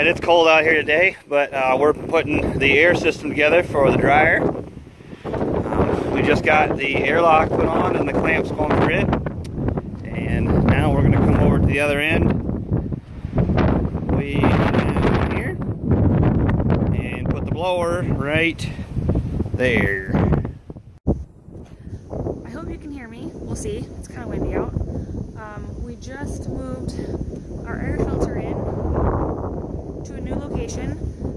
right, it's cold out here today, but uh, we're putting the air system together for the dryer. Um, we just got the airlock put on and the clamps going for it. And now we're going to come over to the other end. We here and put the blower right there. I hope you can hear me. We'll see. It's kind of windy out. Um, we just moved our air filter in to a new location.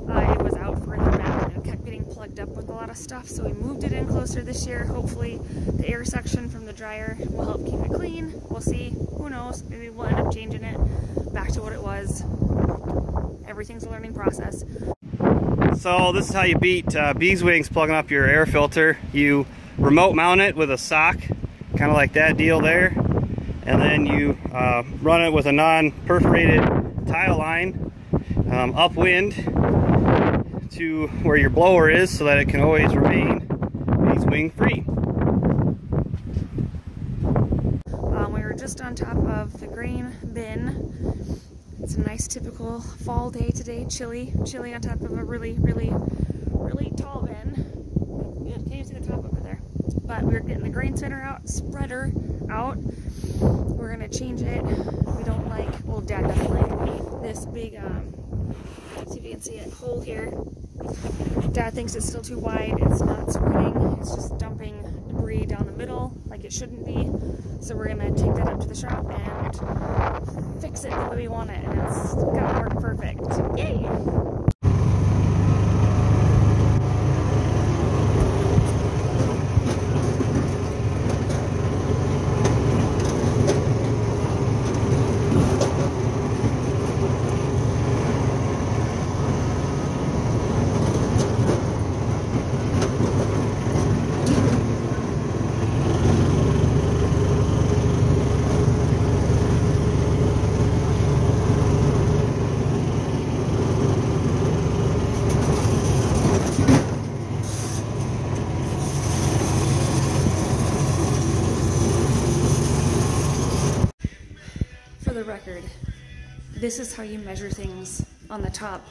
Uh, it was out further back and it kept getting plugged up with a lot of stuff, so we moved it in closer this year. Hopefully, the air suction from the dryer will help keep it clean. We'll see. Who knows? Maybe we'll end up changing it back to what it was. Everything's a learning process. So this is how you beat uh, bees wings plugging up your air filter. You remote mount it with a sock, kind of like that deal there. And then you uh, run it with a non-perforated tile line um, upwind to where your blower is so that it can always remain bees wing free. Um, we were just on top of the grain bin. It's a nice typical fall day today, chilly, chilly on top of a really, really, really tall bin. Yeah, can't even see the top over there. But we're getting the grain center out, spreader out. We're gonna change it. We don't like, well, Dad doesn't like this big, um, see if you can see it, hole here. Dad thinks it's still too wide. It's not spreading. It's just dumping debris down the middle like it shouldn't be. So we're gonna take that up to the shop and fix it the way we want it. And it's gonna work perfect. Yay! For the record, this is how you measure things on the top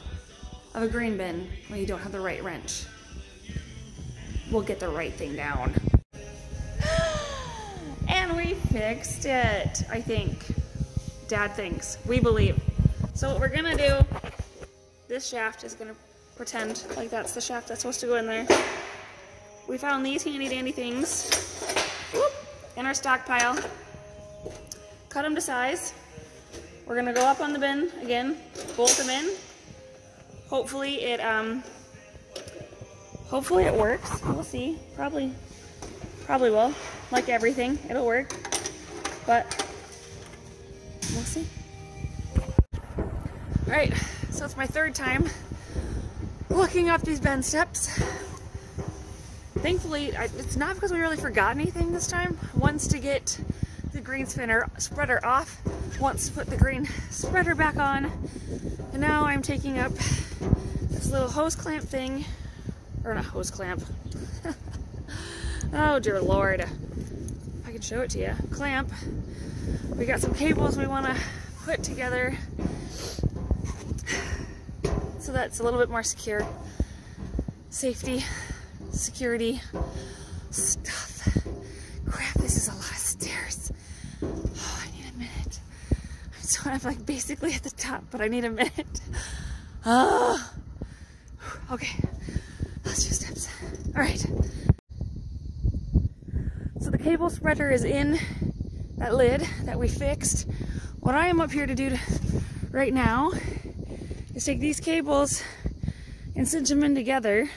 of a grain bin when you don't have the right wrench. We'll get the right thing down. and we fixed it, I think. Dad thinks. We believe. So what we're gonna do, this shaft is gonna pretend like that's the shaft that's supposed to go in there. We found these handy dandy things whoop, in our stockpile. Cut them to size. We're gonna go up on the bin again, bolt them in. Hopefully it um hopefully it works. We'll see. Probably probably will. Like everything, it'll work. But we'll see. Alright, so it's my third time looking up these bend steps. Thankfully, I, it's not because we really forgot anything this time. Once to get the green spinner spreader off, once put the green spreader back on, and now I'm taking up this little hose clamp thing, or not hose clamp. oh dear lord. If I can show it to you. Clamp. We got some cables we want to put together so that's a little bit more secure. Safety, security, stuff. Crap, this is a lot of stairs. Oh, I need a minute. I'm so I'm like basically at the top, but I need a minute. Oh. Okay, let's do steps. All right. So the cable spreader is in that lid that we fixed. What I am up here to do to, right now is take these cables and cinch them in together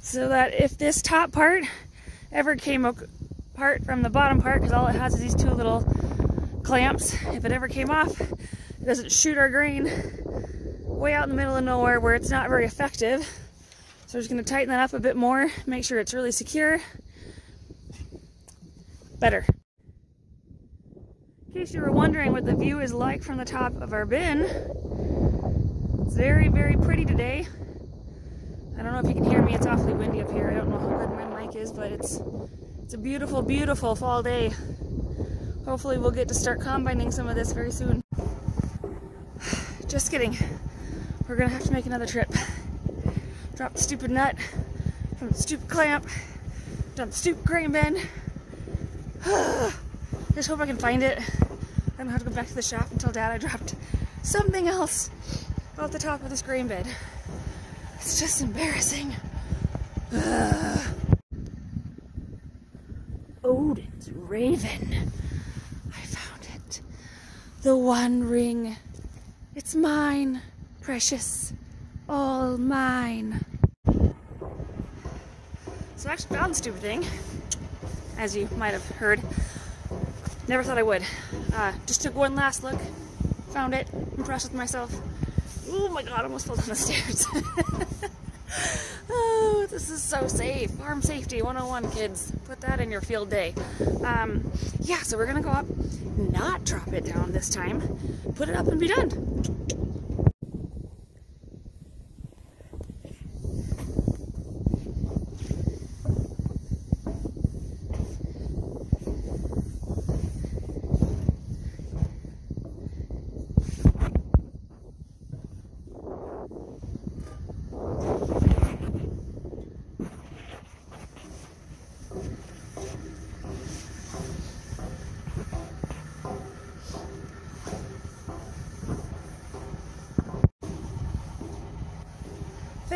so that if this top part ever came apart from the bottom part, because all it has is these two little clamps, if it ever came off, it doesn't shoot our grain way out in the middle of nowhere where it's not very effective. So we're just gonna tighten that up a bit more, make sure it's really secure. Better. In case you were wondering what the view is like from the top of our bin, it's very, very pretty today. I don't know if you can hear me, it's awfully windy up here. I don't know how good my mic is, but it's it's a beautiful, beautiful fall day. Hopefully we'll get to start combining some of this very soon. Just kidding. We're gonna have to make another trip. Drop the stupid nut from the stupid clamp down the stupid grain bin. Just hope I can find it. I don't have to go back to the shop until Dad I dropped something else off the top of this grain bin. It's just embarrassing. Odin's raven. The one ring. It's mine, precious. All mine. So I actually found the stupid thing, as you might have heard. Never thought I would. Uh, just took one last look, found it, impressed with myself. Oh my god, I almost fell down the stairs. this is so safe. Farm safety 101, kids. Put that in your field day. Um, yeah, so we're gonna go up, not drop it down this time, put it up and be done.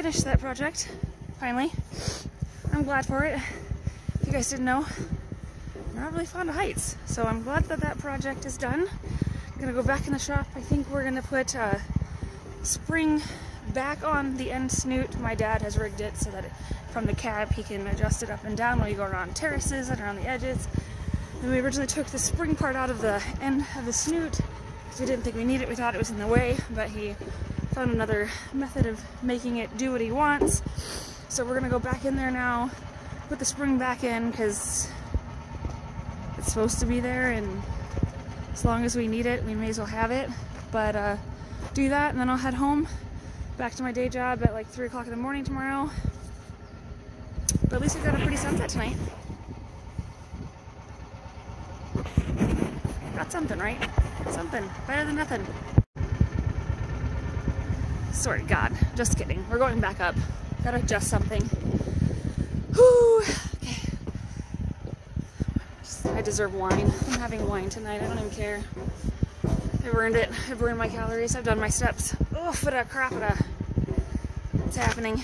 Finished that project, finally. I'm glad for it. If you guys didn't know, I'm not really fond of heights, so I'm glad that that project is done. I'm gonna go back in the shop. I think we're gonna put a spring back on the end snoot. My dad has rigged it so that it, from the cab he can adjust it up and down when you go around terraces and around the edges. And we originally took the spring part out of the end of the snoot because we didn't think we needed it. We thought it was in the way, but he found another method of making it do what he wants. So we're gonna go back in there now, put the spring back in because it's supposed to be there and as long as we need it, we may as well have it. But uh, do that and then I'll head home back to my day job at like 3 o'clock in the morning tomorrow. But at least we got a pretty sunset tonight. Got something, right? Something. Better than nothing. Sorry, God. Just kidding. We're going back up. Gotta adjust something. Whew. Okay. I deserve wine. I'm having wine tonight. I don't even care. I've earned it. I've earned my calories. I've done my steps. Oh, but a crap, it's happening.